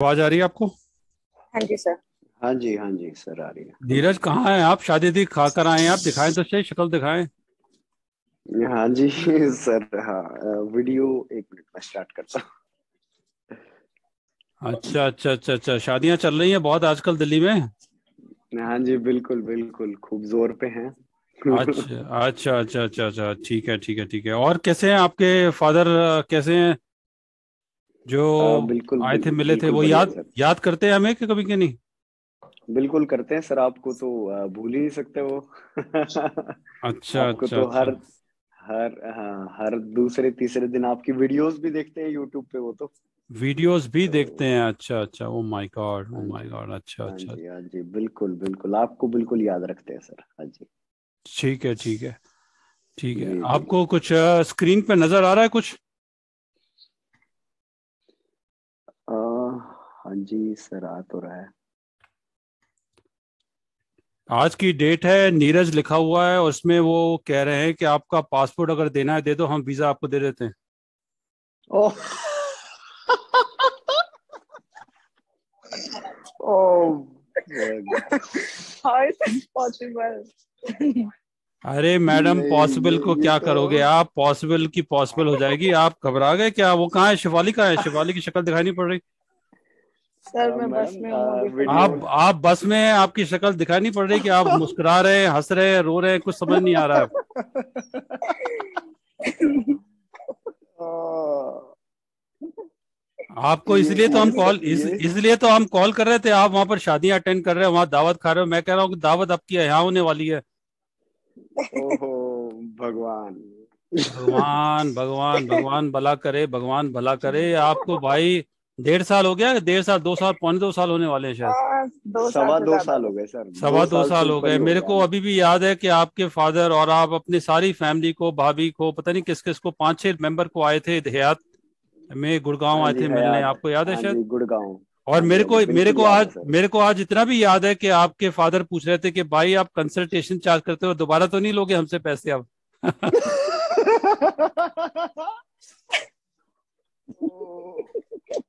आवाज़ आ रही है आपको? हाँ जी सर। हाँ जी हाँ जी सर आ रही है। धीरज कहाँ है आप? शादी दी खा कर आए आप? दिखाएँ तो सही शक्ल दिखाएँ। हाँ जी सर हाँ वीडियो एक मिनट में स्टार्ट करता हूँ। अच्छा अच्छा अच्छा अच्छा शादियाँ चल रही हैं बहुत आजकल दिल्ली में? हाँ जी बिल्कुल बिल्कुल खूब ज़ोर पे हैं। अच्छा अच्छा अच्छा अच्छा अच्छा ठीक है ठीक है ठीक है। और कैसे हैं आपके फादर कैसे हैं? जो बिल्कुल आए थे मिले थे वो याद याद करते हैं हमें कि कभी के नहीं? बिल्कुल करते हैं सर आपको तो भूल ही नहीं सकते वो। अच्छा आपको अच्छा तो अच्छा। हर हर हाँ हर दूसरे तीसरे दिन आपकी वीडियोस भी देखते हैं यूट्यूब पे वो तो। वीडियोस भी तो, देखते हैं अच्छा अच्छा oh my God oh my God अच्छा हाँ अच्छा। जी हाँ जी बिल्कुल बिल्कुल आपको बिल्कुल याद रखते हैं सर हाँ जी। ठीक है ठीक है ठीक है। आपको कुछ स्क्रीन पे नज़र आ रहा है कुछ आ, हाँ जी सर आ तो रहा है। आज की डेट है नीरज लिखा हुआ है और उसमें वो कह रहे हैं कि आपका पासपोर्ट अगर देना है दे दो हम वीज़ा आपको दे देते हैं। ओह। पॉसिबल अरे मैडम पॉसिबल को क्या तो करोगे आप? पॉसिबल की पॉसिबल हो जाएगी। आप घबरा गए क्या? वो कहाँ है? शिवाली कहाँ है? शिवाली की शक्ल दिखाई नहीं पड़ रही। सर मैं बस में हूँ आप आप बस में हैं आपकी शक्ल दिखाई नहीं पड़ रही कि आप मुस्कुरा रहे हैं हंस रहे हैं रो रहे हैं कुछ समझ नहीं आ रहा है। आपको इसलिए तो हम कॉल इस इसलिए तो हम कॉल कर रहे थे आप वहाँ पर शादियाँ अटेंड कर रहे हो वहाँ दावत खा रहे हो मैं कह रहा हूँ कि दावत आपकी यहाँ होने वाली है। ओहो भगवान। भगवान भगवान भगवान भला करे भगवान भला करे आपको भाई डेढ़ साल हो गया डेढ़ साल दो साल पौने दो साल होने वाले हैं शायद। हाँ, दो सवा दो साल हो हो गए सर सवा दो दो साल हो गए। मेरे को अभी भी याद है कि आपके फादर और आप अपनी सारी फैमिली को भाभी को पता नहीं किस किस को पाँच छह मेंबर को आए थे हयात में गुड़गांव हाँ आए थे मिलने। आपको याद है हाँ शायद? गुड़गांव। और हाँ मेरे हाँ को मेरे को आज मेरे को आज इतना भी याद है कि आपके फादर पूछ रहे थे कि भाई आप कंसल्टेशन चार्ज करते हो दोबारा तो नहीं लोगे हमसे पैसे अब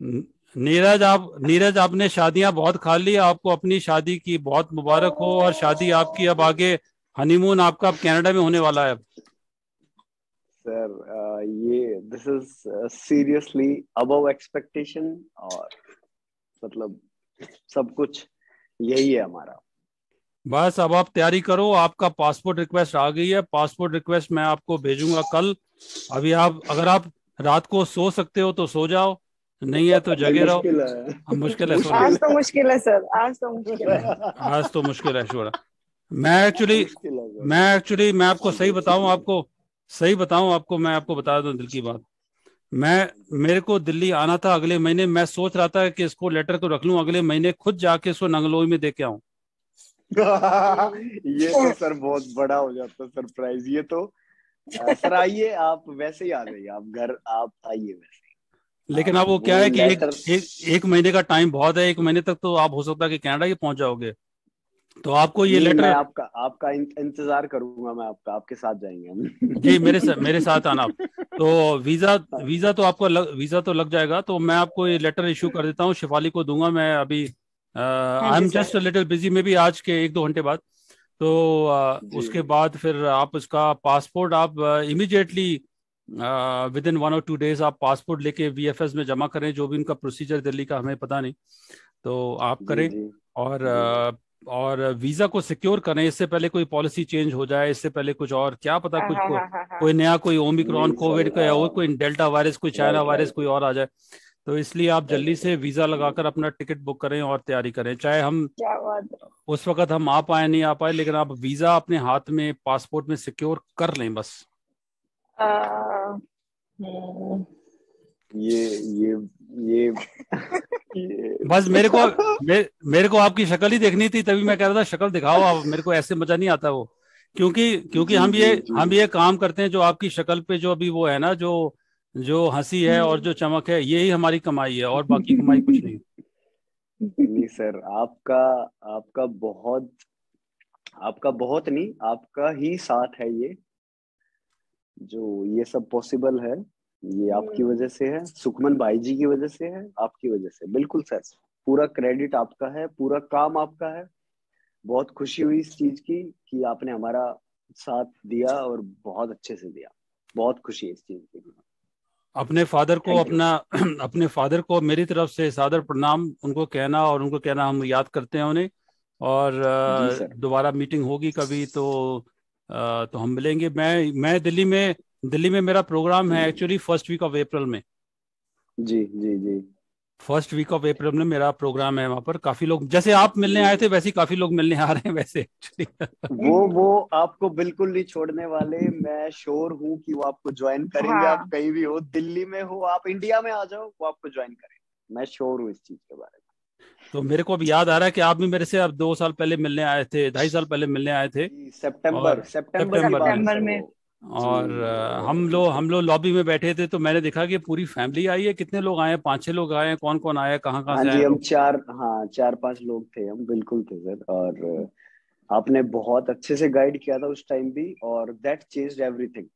नीरज आप नीरज आपने शादियाँ बहुत खा ली। आपको अपनी शादी की बहुत मुबारक हो और शादी आपकी अब आगे हनीमून आपका अब कनाडा में होने वाला है अब। सर ये this is seriously above expectation और मतलब सब कुछ यही है हमारा। बस अब आप तैयारी करो। आपका पासपोर्ट रिक्वेस्ट आ गई है। पासपोर्ट रिक्वेस्ट मैं आपको भेजूँगा कल। अभी आप अगर आप रात को सो सकते हो तो सो जाओ। नहीं है तो जगे रहो। मुश्किल है। मुश्किल है आज तो मुश्किल है सर। आज तो मुश्किल है। आज तो मुश्किल है शोरा मैं एक्चुअली मैं एक्चुअली मैं आपको सही बताऊँ आपको सही बताऊँ आपको मैं आपको बता दूँ दिल की बात। मैं मेरे को दिल्ली आना था अगले महीने। मैं सोच रहा था कि इसको लेटर को रख लूँ अगले महीने खुद जाके इसको नंगलोई में दे के आऊँ। ये तो सर बहुत बड़ा हो जाता सरप्राइज़ ये तो सर आइए आप वैसे ही आ जाइए। आप घर आप आइए वैसे। लेकिन हाँ अब वो क्या है कि एक एक एक महीने का टाइम बहुत है एक महीने तक तो आप हो सकता है कि कनाडा ही पहुँच जाओगे। तो आपको ये लेटर आपका आपका इंतज़ार करूँगा मैं आपका आपके साथ जाएँगे हम। जी मेरे साथ मेरे साथ आना आप। तो वीज़ा वीज़ा तो आपको लग, वीज़ा तो लग जाएगा तो मैं आपको ये लेटर इशू कर देता हूँ शिफाली को दूँगा मैं अभी। हाँ I am just little busy में भी आज के एक दो घंटे बाद। तो जी। उसके बाद फिर आप उसका पासपोर्ट आप इमीडिएटली विद इन वन और टू डेज़ आप पासपोर्ट लेके वीएफएस में जमा करें जो भी उनका प्रोसीजर दिल्ली का हमें पता नहीं। तो आप करें और और वीज़ा को सिक्योर करें। इससे पहले कोई पॉलिसी चेंज हो जाए इससे पहले कुछ और क्या पता हाँ कुछ हाँ को, हाँ कोई नया कोई ओमिक्रॉन कोविड का या और कोई डेल्टा वायरस कोई चाइना वायरस कोई और आ जाए। तो इसलिए आप जल्दी से वीज़ा लगाकर अपना टिकट बुक करें और तैयारी करें। चाहे हम उस वक्त हम आ पाए नहीं आ पाए लेकिन आप वीज़ा अपने हाथ में पासपोर्ट में सिक्योर कर लें बस। ये ये ये ये। बस मेरे को मे, मेरे को आपकी शक्ल ही देखनी थी तभी मैं कह रहा था शक्ल दिखाओ आप मेरे को ऐसे मज़ा नहीं आता वो। क्योंकि क्योंकि हम ये हम ये काम करते हैं जो आपकी शक्ल पे जो अभी वो है ना जो जो हँसी है और जो चमक है यही हमारी कमाई है और बाकी कमाई कुछ नहीं। नहीं सर आपका आपका बहुत आपका बहुत नहीं आपका ही साथ है ये। जो ये सब पॉसिबल है ये आपकी हम्म। वजह से है सुखमन भाई जी की वजह से है आपकी वजह से। बिल्कुल सर पूरा क्रेडिट आपका है पूरा काम आपका है। बहुत खुशी हुई इस चीज़ की कि आपने हमारा साथ दिया और बहुत अच्छे से दिया। बहुत खुशी है इस चीज़ की। अपने फादर को अपना अपने फादर को मेरी तरफ़ से सादर प्रणाम उनको कहना और उनको कहना हम याद करते हैं उन्हें। और। दोबारा मीटिंग होगी कभी तो तो हम मिलेंगे। मैं मैं दिल्ली में दिल्ली में मेरा प्रोग्राम है actually first week of April में। जी जी जी। फ़र्स्ट वीक ऑफ़ अप्रैल में मेरा प्रोग्राम है वहाँ पर। काफ़ी लोग जैसे आप मिलने आए थे वैसे ही काफ़ी लोग मिलने आ रहे हैं वैसे एक्चुअली वो वो आपको बिल्कुल नहीं छोड़ने वाले। मैं श्योर हूँ कि वो आपको ज्वाइन करेंगे। हाँ। आप कहीं भी हो दिल्ली में हो आप इंडिया में आ जाओ वो आपको ज्वाइन करेंगे। मैं श्योर हूँ इस चीज़ के बारे में। तो मेरे को अब याद आ रहा है कि आप भी मेरे से अब दो साल पहले मिलने आए थे ढाई साल पहले मिलने आए थे। सितंबर और सितंबर है। में। में। और हम लोग हम लोग लॉबी में बैठे थे तो मैंने देखा कि पूरी फैमिली आई है। कितने लोग आए हैं? पाँच छह लोग आए कौन कौन आए हैं? कहाँ कहाँ हाँ से जी हम चार हाँ चार पाँच लोग थे हम बिल्कुल थे सर। और आपने बहुत अच्छे से गाइड किया था उस टाइम भी और दैट चेंज्ड एवरीथिंग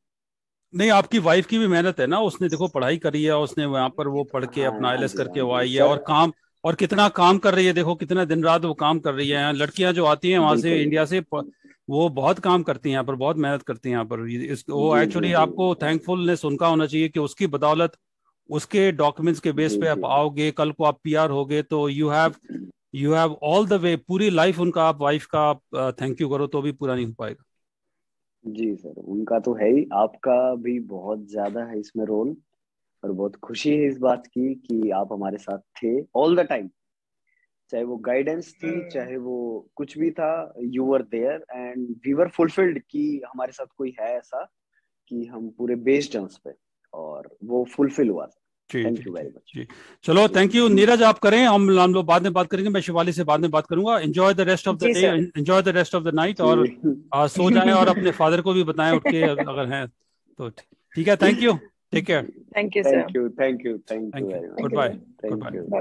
नहीं आपकी वाइफ की भी मेहनत है ना। उसने देखो पढ़ाई करी है उसने वहाँ पर वो पढ़ के हाँ, अपना हाँ आईएलएस जी, करके हाँ वो आई है और काम और कितना काम कर रही है देखो कितना दिन रात वो काम कर रही है। लड़कियाँ जो आती हैं वहाँ से इंडिया से वो बहुत काम करती हैं यहाँ पर बहुत मेहनत करती हैं यहाँ पर। इस वो एक्चुअली आपको थैंकफुलनेस उनका होना चाहिए कि उसकी बदौलत उसके डॉक्यूमेंट्स के बेस पे आप आओगे कल को आप पीआर होगे तो you have you have all the way पूरी लाइफ उनका आप वाइफ का आप थैंक यू करो तो भी पूरा नहीं हो पाएगा। जी सर उनका तो है ही। आपका भी बहुत ज़्यादा है इसमें रोल और बहुत खुशी है इस बात की कि आप हमारे साथ थे ऑल द टाइम चाहे वो गाइडेंस थी हम्म। चाहे वो कुछ भी था you were there and we were fulfilled कि हमारे साथ कोई है ऐसा कि हम पूरे बेस्ड हैं उस पे और वो फुलफिल हुआ जी थैंक जी यू वेरी मच चलो थैंक यू नीरज आप करें हम हम लोग बाद में बात करेंगे मैं शिवाली से बाद में बात करूँगा. Enjoy the rest of the day enjoy the rest of the night और आ, सो जाएँ और अपने फादर को भी बताएँ उठ के अगर हैं तो ठीक है thank you Take care. Thank you, Thank you. Thank you. Thank, Thank you. Goodbye. Thank Goodbye. You. Bye.